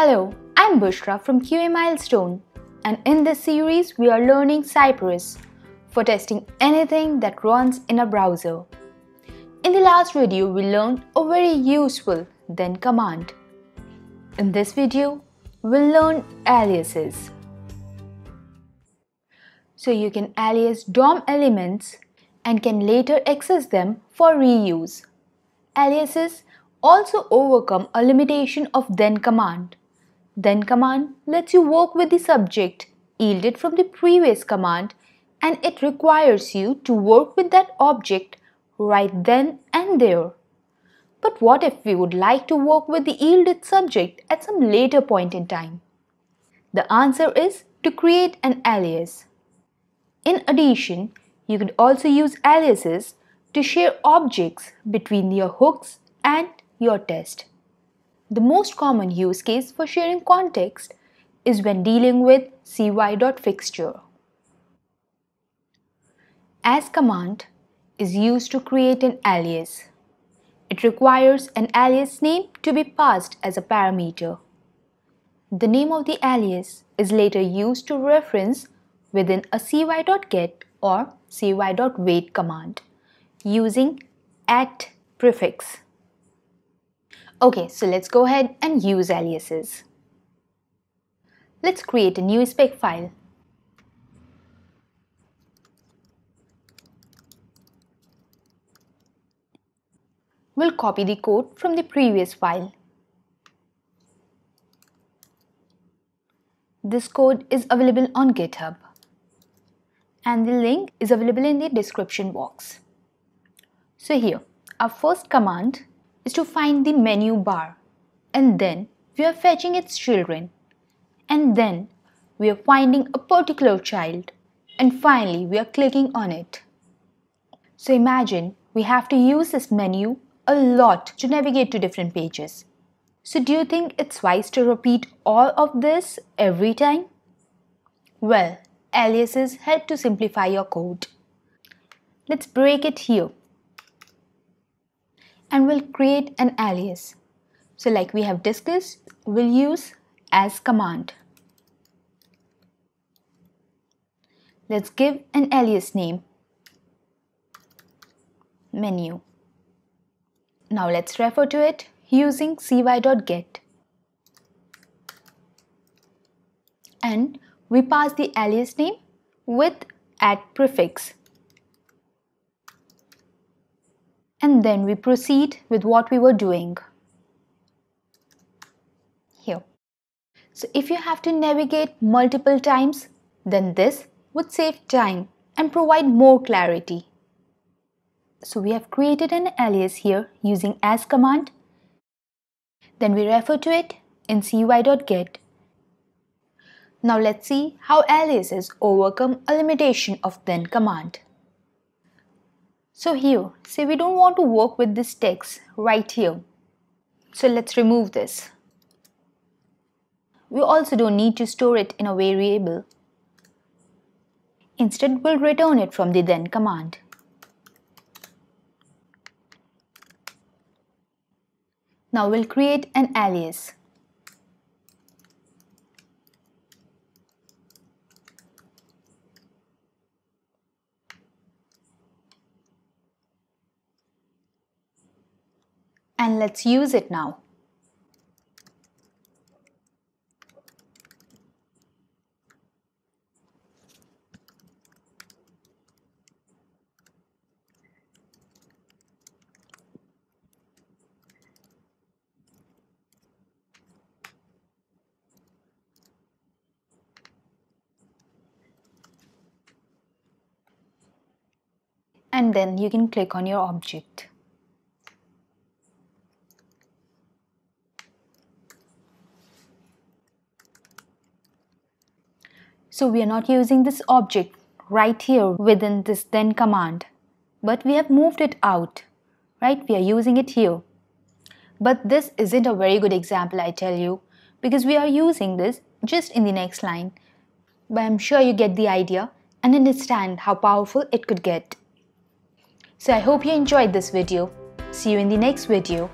Hello, I'm Bushra from QA Milestone and in this series we are learning Cypress for testing anything that runs in a browser. In the last video we learned a very useful then command. In this video we'll learn aliases. So you can alias DOM elements and can later access them for reuse. Aliases also overcome a limitation of then command. Then command lets you work with the subject yielded from the previous command and it requires you to work with that object right then and there. But what if we would like to work with the yielded subject at some later point in time? The answer is to create an alias. In addition, you could also use aliases to share objects between your hooks and your test. The most common use case for sharing context is when dealing with cy.fixture. As command is used to create an alias. It requires an alias name to be passed as a parameter. The name of the alias is later used to reference within a cy.get or cy.wait command using at prefix. Okay, so let's go ahead and use aliases. Let's create a new spec file. We'll copy the code from the previous file. This code is available on GitHub and the link is available in the description box. So here, our first command is to find the menu bar and then we are fetching its children and then we are finding a particular child and finally we are clicking on it. So imagine we have to use this menu a lot to navigate to different pages. So do you think it's wise to repeat all of this every time? Well, aliases help to simplify your code. Let's break it here and we'll create an alias. So like we have discussed, we'll use as command. Let's give an alias name menu. Now let's refer to it using cy.get. And we pass the alias name with at prefix. And then we proceed with what we were doing. Here. So if you have to navigate multiple times, then this would save time and provide more clarity. So we have created an alias here using as command. Then we refer to it in cy.get now let's see how aliases overcome a limitation of then command. So here, say we don't want to work with this text right here. So let's remove this. We also don't need to store it in a variable. Instead, we'll return it from the then command. Now we'll create an alias. And let's use it now. and then you can click on your object. So we are not using this object right here within this then command, but we have moved it out, right? We are using it here. But this isn't a very good example, I tell you, because we are using this just in the next line. But I'm sure you get the idea and understand how powerful it could get. So I hope you enjoyed this video. See you in the next video.